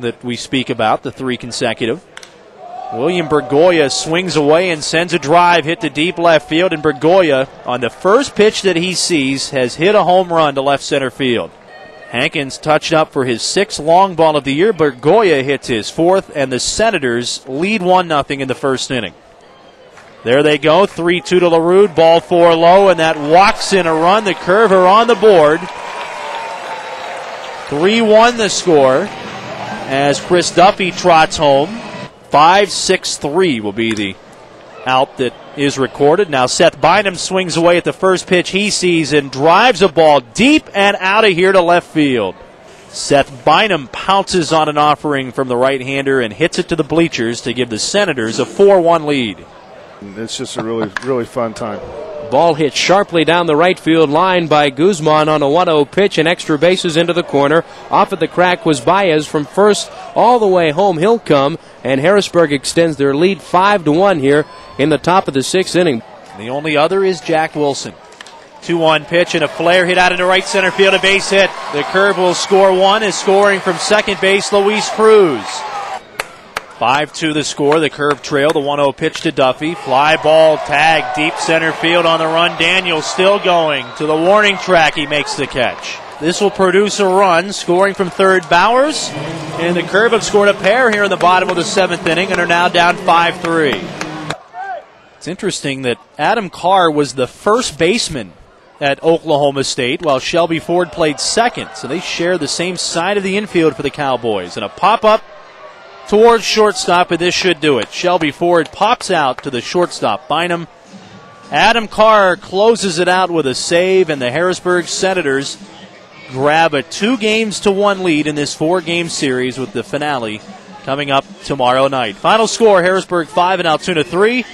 that we speak about, the three consecutive. William Bergolla swings away and sends a drive hit to deep left field, and Bergolla, on the first pitch that he sees, has hit a home run to left center field. Hankins touched up for his sixth long ball of the year. Bergolla hits his fourth, and the Senators lead 1 0 in the first inning. There they go, 3 2 to LaRue, ball four low, and that walks in a run. The curve are on the board. 3 1 the score as Chris Duffy trots home. 5 6 3 will be the out that is recorded. Now Seth Bynum swings away at the first pitch he sees and drives a ball deep and out of here to left field. Seth Bynum pounces on an offering from the right hander and hits it to the bleachers to give the Senators a 4 1 lead. It's just a really, really fun time. Ball hit sharply down the right field line by Guzman on a 1 0 pitch and extra bases into the corner. Off at the crack was Baez from first all the way home. He'll come, and Harrisburg extends their lead 5 to 1 here in the top of the sixth inning. The only other is Jack Wilson. 2 1 pitch and a flare hit out into right center field, a base hit. The curve will score one, is scoring from second base, Luis Cruz. 5 2 the score, the curve trail, the 1 0 pitch to Duffy. Fly ball tag, deep center field on the run. Daniel still going to the warning track. He makes the catch. This will produce a run, scoring from third Bowers. And the curve have scored a pair here in the bottom of the seventh inning and are now down 5 3. It's interesting that Adam Carr was the first baseman at Oklahoma State while Shelby Ford played second. So they share the same side of the infield for the Cowboys. And a pop up towards shortstop, and this should do it. Shelby Ford pops out to the shortstop. Bynum. Adam Carr closes it out with a save, and the Harrisburg Senators grab a two games to one lead in this four game series with the finale coming up tomorrow night. Final score Harrisburg 5 and Altoona 3.